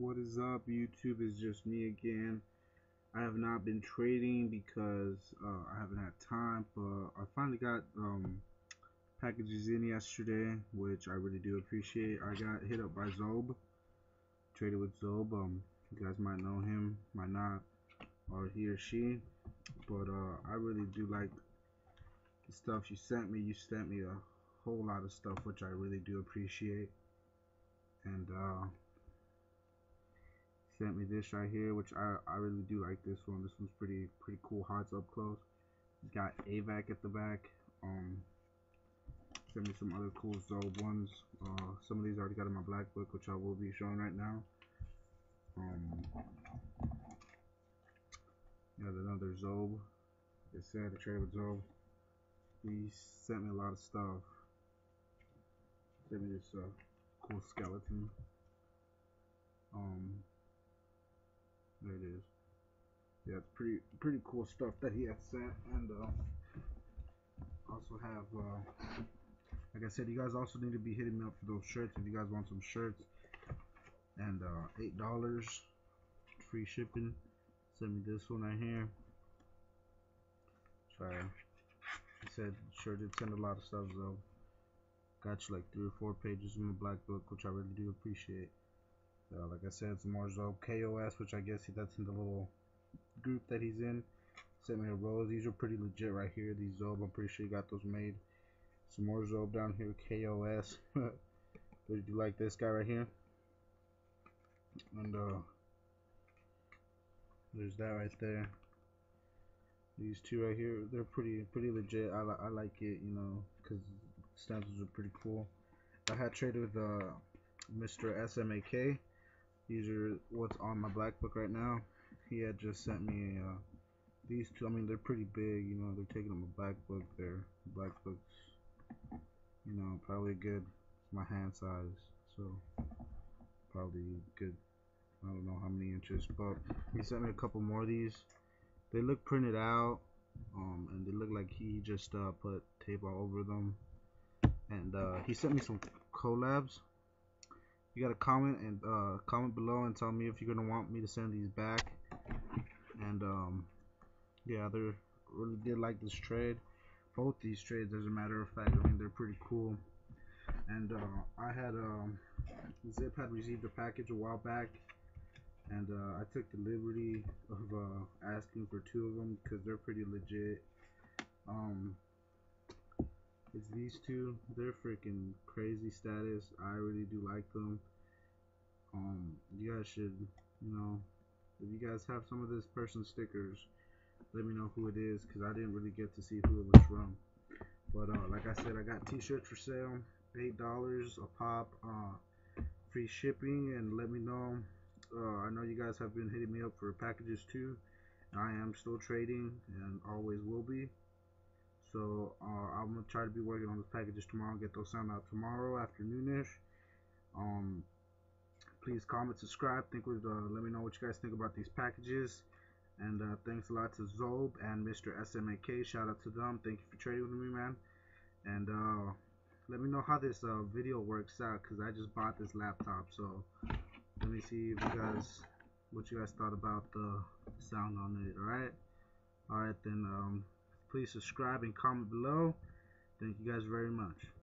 What is up YouTube? It's just me again. I have not been trading because uh, I haven't had time, but I finally got um, packages in yesterday, which I really do appreciate. I got hit up by Zob, traded with Zob. Um, you guys might know him, might not, or he or she, but uh, I really do like the stuff you sent me. You sent me a whole lot of stuff, which I really do appreciate, and uh, sent me this right here, which I, I really do like this one. This one's pretty pretty cool, Hearts up close. It's got AVAC at the back. Um, sent me some other cool Zob ones. Uh, some of these I already got in my black book, which I will be showing right now. Um, got another Zob. I said, I traded with Zob. He sent me a lot of stuff. Sent me this uh, cool skeleton. Um, there it is. Yeah, it's pretty pretty cool stuff that he had sent, and uh, also have, uh, like I said, you guys also need to be hitting me up for those shirts if you guys want some shirts, and uh, eight dollars free shipping. Send me this one right here. Sorry, he said sure did send a lot of stuff though. Got you like three or four pages in my black book, which I really do appreciate. Uh, like I said, some more Zob KOS, which I guess that's in the little group that he's in. A rose. These are pretty legit right here. These Zob, I'm pretty sure you got those made. Some more Zob down here, KOS. Did you like this guy right here? And uh, there's that right there. These two right here, they're pretty pretty legit. I, li I like it, you know, because stencils are pretty cool. I had traded with uh, Mr. SMAK. These are what's on my black book right now. He had just sent me uh, these two. I mean, they're pretty big. You know, they're taking them a black book. They're black books. You know, probably good. My hand size, so probably good. I don't know how many inches, but he sent me a couple more of these. They look printed out, um, and they look like he just uh, put tape all over them. And uh, he sent me some collabs you gotta comment and uh, comment below and tell me if you're gonna want me to send these back. And um, yeah they really did like this trade. Both these trades as a matter of fact I mean they're pretty cool. And uh, I had um, Zip had received a package a while back. And uh, I took the liberty of uh, asking for two of them because they're pretty legit. Um, it's these two. They're freaking crazy status. I really do like them. Um, you guys should, you know, if you guys have some of this person's stickers, let me know who it is because I didn't really get to see who it was from. But uh, like I said, I got t-shirts for sale, eight dollars a pop, uh, free shipping, and let me know. Uh, I know you guys have been hitting me up for packages too. I am still trading and always will be. So uh, I'm gonna try to be working on those packages tomorrow. Get those sent out tomorrow afternoonish. Um, please comment, subscribe. Think with, uh, let me know what you guys think about these packages. And uh, thanks a lot to Zob and Mr. SMAK. Shout out to them. Thank you for trading with me, man. And uh, let me know how this uh, video works out because I just bought this laptop. So let me see if you guys, what you guys thought about the sound on it. All right. All right then. Um, Please subscribe and comment below. Thank you guys very much.